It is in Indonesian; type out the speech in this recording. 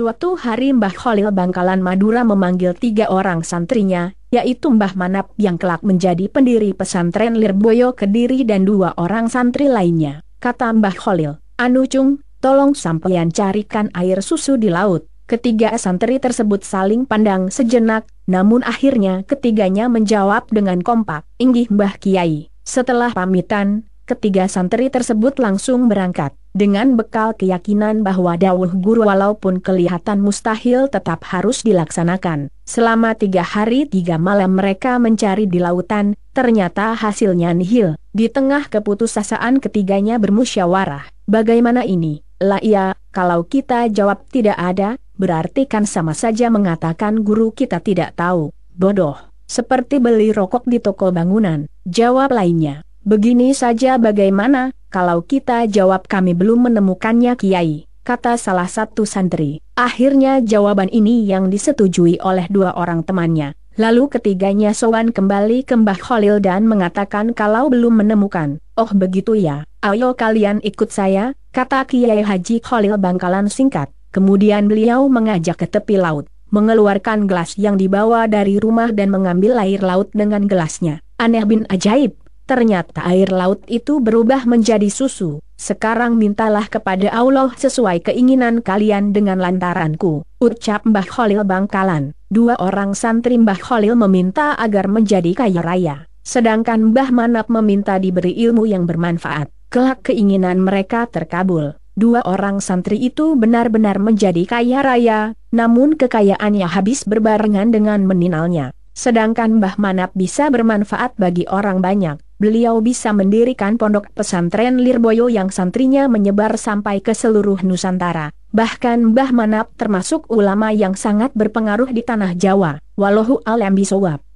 Suatu hari Mbah Khalil Bangkalan Madura memanggil tiga orang santrinya, yaitu Mbah Manap yang kelak menjadi pendiri pesantren Lirboyo Kediri dan dua orang santri lainnya. Kata Mbah Khalil, Anu Cung, tolong sampeyan carikan air susu di laut. Ketiga santri tersebut saling pandang sejenak, namun akhirnya ketiganya menjawab dengan kompak, Inggih Mbah Kiai. Setelah pamitan, ketiga santri tersebut langsung berangkat dengan bekal keyakinan bahwa dawuh guru walaupun kelihatan mustahil tetap harus dilaksanakan. Selama tiga hari tiga malam mereka mencari di lautan, ternyata hasilnya nihil. Di tengah keputusasaan ketiganya bermusyawarah. Bagaimana ini? Lah iya, kalau kita jawab tidak ada, berarti kan sama saja mengatakan guru kita tidak tahu. Bodoh. Seperti beli rokok di toko bangunan. Jawab lainnya. Begini saja bagaimana, kalau kita jawab kami belum menemukannya Kiai, kata salah satu santri. Akhirnya jawaban ini yang disetujui oleh dua orang temannya. Lalu ketiganya sowan kembali ke Mbah Khalil dan mengatakan kalau belum menemukan. Oh begitu ya, ayo kalian ikut saya, kata Kiai Haji Khalil Bangkalan singkat. Kemudian beliau mengajak ke tepi laut, mengeluarkan gelas yang dibawa dari rumah dan mengambil air laut dengan gelasnya. Aneh bin ajaib, Ternyata air laut itu berubah menjadi susu. Sekarang mintalah kepada Allah sesuai keinginan kalian dengan lantaranku. Ucap Mbah Khalil Bangkalan. Dua orang santri Mbah Khalil meminta agar menjadi kaya raya. Sedangkan Mbah Manap meminta diberi ilmu yang bermanfaat. Kelak keinginan mereka terkabul. Dua orang santri itu benar-benar menjadi kaya raya, namun kekayaannya habis berbarengan dengan meninalnya. Sedangkan Mbah Manap bisa bermanfaat bagi orang banyak beliau bisa mendirikan pondok pesantren Lirboyo yang santrinya menyebar sampai ke seluruh Nusantara. Bahkan Mbah Manap termasuk ulama yang sangat berpengaruh di tanah Jawa. Walau alam bisawab.